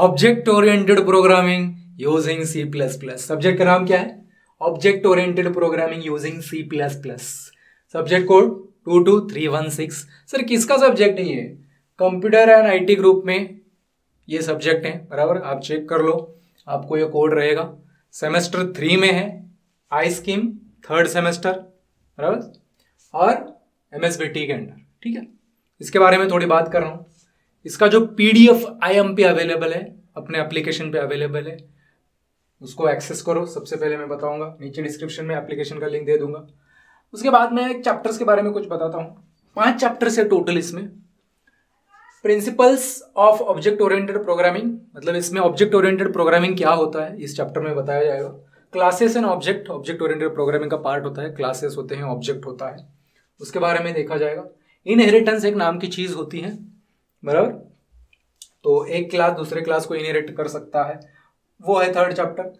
Object oriented programming using C plus plus subject का नाम क्या है? Object oriented programming using C plus plus subject code two two three one six sir, किसका subject है ये? Computer and IT group में ये subject है, बराबर? आप चेक कर लो, आपको ये कोड रहेगा। सेमेस्टर थ्री में है आई स्कीम थर्ड सेमेस्टर बराबर? और एम एस बी टी के अंडर, ठीक है? इसके बारे में थोड़ी बात कर रहा हूँ। इसका जो P D F I M पे अवेलेबल है, अपने एप्लीकेशन पे अवेलेबल है, उसको एक्सेस करो। सबसे पहले मैं बताऊँगा, नीचे डिस्क्रिप्शन में एप्लीकेशन का लिंक दे दूँगा। उसके बाद मैं चैप्टर्स के बारे में कुछ बताता हूँ। पाँच चैप्टर्स है टोटल इसमें। Principles of object oriented programming मतलब इसमें ऑब्जेक्ट ओरिएंटेड प्रोग्रामिंग क्या होता है, इस चैप्टर में बताया जाएगा। Classes and object object oriented programming का पार्ट होता है। क्लासेस होते हैं ऑब्जेक्ट होता है। उसके बारे में देखा जाएगा। इनहेरिटेंस एक नाम की चीज़ होती है। बराबर? तो एक क्लास दूसरे क्लास को इनहेरिट कर सकता है। वो है थर्ड चैप्टर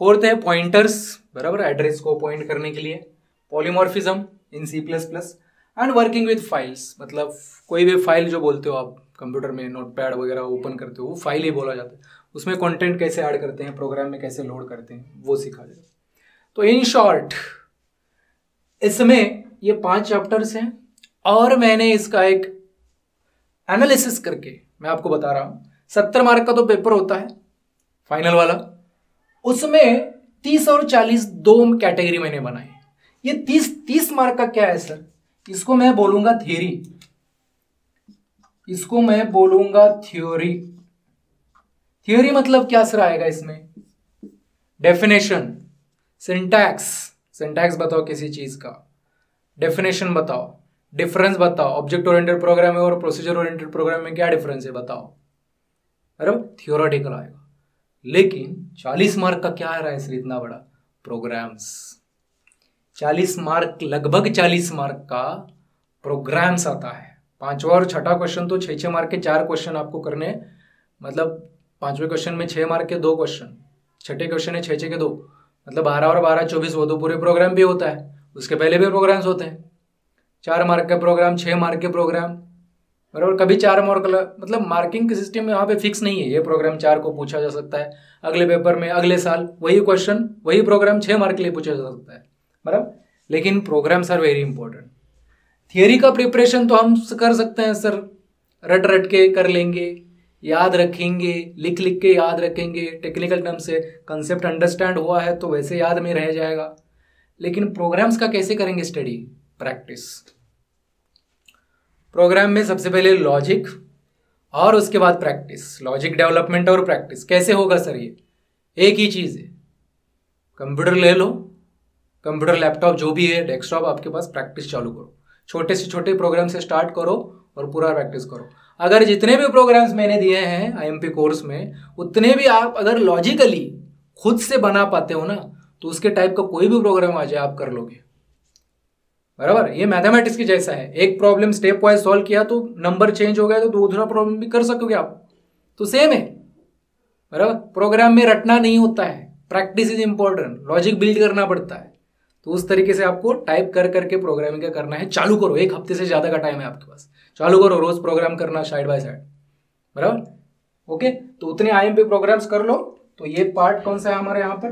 फोर्थ है पॉइंटर्स बराबर? एड्रेस को पॉइंट करने के लिए। Polymorphism in C plus plus and working with files मतलब कोई भी फ़ाइल जो बोलते हो आप कंप्यूटर में नोट पैड वगैरह ओपन करते हो, वो फ़ाइल ही बोला जाता है। उसमें कंटेंट कैसे ऐड करते हैं प्रोग्राम में कैसे लोड करते हैं, वो सीखा जाए तो इन शॉर्ट इसमें ये पाँच चैप्टर्स हैं और मैंने इसका एक एनालिसिस करके मैं आपको बता रहा हूँ। सत्तर मार्क का तो पेपर होता है फाइनल वाला। उसमें तीस और चालीस दो कैटेगरी मैंने बनाई ये तीस तीस मार्क का क्या है सर इसको मैं बोलूँगा थियरी इसको मैं बोलूँगा थ्योरी थ्योरी मतलब क्या सर आएगा इसमें? डेफिनेशन सिंटैक्स सिंटैक्स बताओ किसी चीज़ का। डेफिनेशन बताओ। डिफरेंस बताओ। ऑब्जेक्ट ओरिएंटेड प्रोग्राम और प्रोसीजर ओरिएंटेड प्रोग्राम में क्या डिफरेंस है बताओ। अरे थियोरटिकल आएगा। लेकिन 40 मार्क का क्या है सर इतना बड़ा? प्रोग्राम्स 40 मार्क लगभग 40 मार्क का प्रोग्राम्स आता है। पांचवा और छठा क्वेश्चन तो छह छह मार्क के चार क्वेश्चन आपको करने मतलब पाँचवें क्वेश्चन में छह मार्क के दो क्वेश्चन छठे क्वेश्चन है छह छह के दो। मतलब बारह और बारह, चौबीस, वो तो पूरे प्रोग्राम भी होता है। उसके पहले भी प्रोग्राम्स होते हैं। चार मार्क के प्रोग्राम छः मार्क के प्रोग्राम बराबर? कभी चार मार्क मतलब मार्किंग के सिस्टम में यहाँ पे फिक्स नहीं है। ये प्रोग्राम चार को पूछा जा सकता है। अगले पेपर में अगले साल वही क्वेश्चन वही प्रोग्राम छः मार्क के लिए पूछा जा सकता है। बराबर? लेकिन programs are very important theory का प्रिपरेशन तो हम कर सकते हैं सर रट रट के कर लेंगे, याद रखेंगे, लिख लिख के याद रखेंगे। टेक्निकल टर्म से कंसेप्ट अंडरस्टैंड हुआ है तो वैसे याद में रह जाएगा। लेकिन प्रोग्राम्स का कैसे करेंगे स्टडी प्रैक्टिस प्रोग्राम में सबसे पहले लॉजिक और उसके बाद प्रैक्टिस लॉजिक डेवलपमेंट और प्रैक्टिस कैसे होगा सर ये? एक ही चीज़ है। कंप्यूटर ले लो कंप्यूटर लैपटॉप जो भी है डेस्कटॉप आपके पास प्रैक्टिस चालू करो। छोटे से छोटे प्रोग्राम से स्टार्ट करो और पूरा प्रैक्टिस करो। अगर जितने भी प्रोग्राम्स मैंने दिए हैं आईएमपी कोर्स में, उतने भी आप अगर लॉजिकली खुद से बना पाते हो ना तो उसके टाइप का कोई भी प्रोग्राम आ जाए आप कर लोगे। बराबर? ये मैथमेटिक्स की जैसा है। एक प्रॉब्लम स्टेप वाइज सॉल्व किया तो नंबर चेंज हो गया तो दूसरा प्रॉब्लम भी कर सकोगे आप। तो सेम है। बराबर? प्रोग्राम में रटना नहीं होता है। Practice is important logic build करना पड़ता है। तो उस तरीके से आपको टाइप कर करके प्रोग्रामिंग का करना है। चालू करो। एक हफ़्ते से ज़्यादा का टाइम है आपके पास। चालू करो। रोज प्रोग्राम करना साइड बाय साइड बराबर? ओके तो उतने आई प्रोग्राम्स कर लो। तो ये पार्ट कौन सा है हमारे यहाँ पर?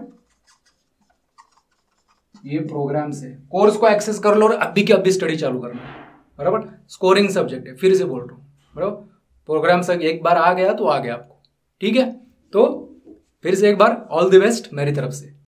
ये प्रोग्राम्स है। कोर्स को एक्सेस कर लो और अभी के अभी स्टडी चालू करना। बराबर? स्कोरिंग सब्जेक्ट है, फिर से बोल रहा हूँ। बराबर? प्रोग्राम से एक बार आ गया तो आ गया आपको। ठीक है? तो फिर से एक बार ऑल द बेस्ट मेरी तरफ़ से।